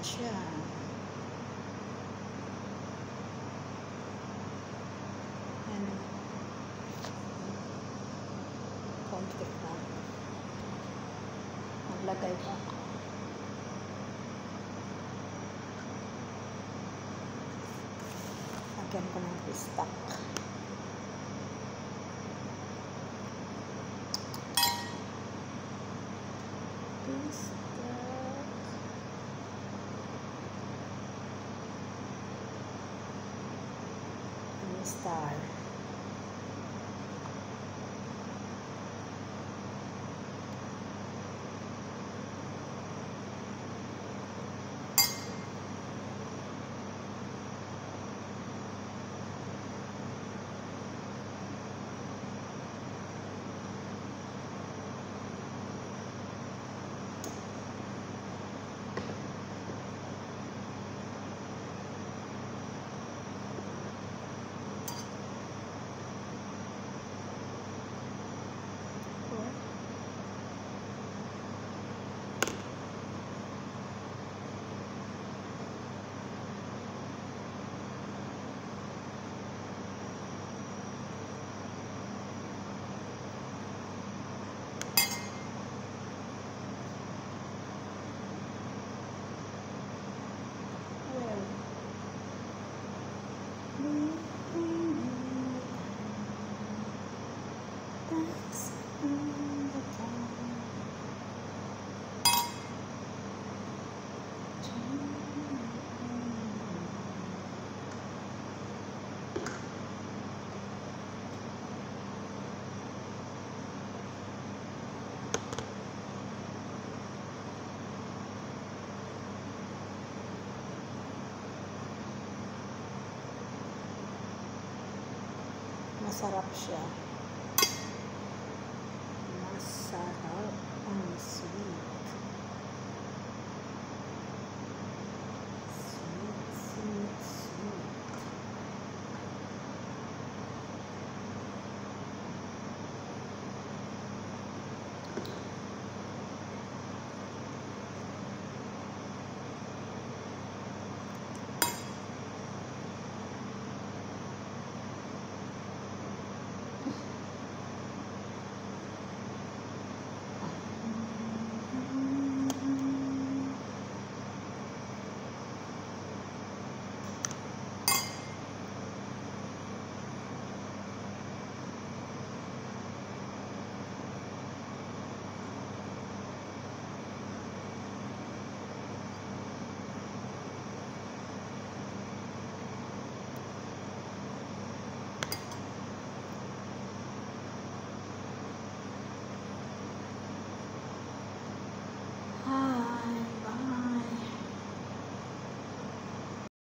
siya. Ano? Konti na. Maglagay pa ako. Lagyan ko ng pistak. Pistak. Star? That's on Sandal. Ah,